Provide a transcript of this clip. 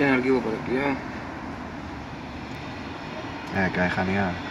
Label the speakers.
Speaker 1: Tiene el equipo para el cuidado.
Speaker 2: Eh, que deja negar.